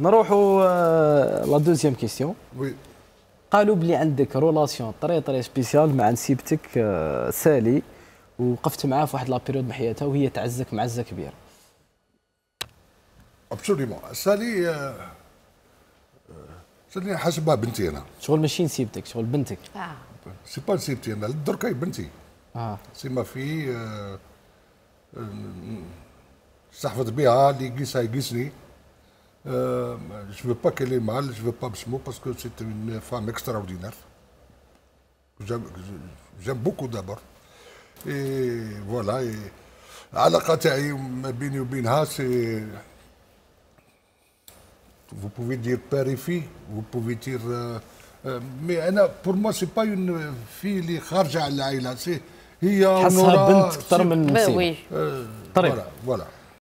نروحوا la deuxième question. Oui. قالوا بلي عندك relation très très spéciale مع نسيبتك آه، سالي وقفت معاه في واحد la période من حياتها وهي تعزك معزة كبيرة. Absolument سالي آه، آه، سالي حاسبها بنتي أنا. شغل ماشي نسيبتك شغل بنتك. آه. c'est pas نسيبتي أنا درك هي بنتي. آه. c'est ma fille آه، آه، استحفظ بها اللي يقيسها يقيسني. Je veux pas qu'elle ait mal, je veux pas Bismo parce que c'est une femme extraordinaire. J'aime beaucoup d'abord. Et voilà. Et العلاقة تاعي ما بيني وبينها سي vous pouvez dire père et fille, vous pouvez dire euh, euh, mais أنا pour moi c'est pas une fille اللي خارجة على العائلة سي هي حسها نورا، بنت أكثر سي- من با نسيب وي آه، طريق. فوالا فوالا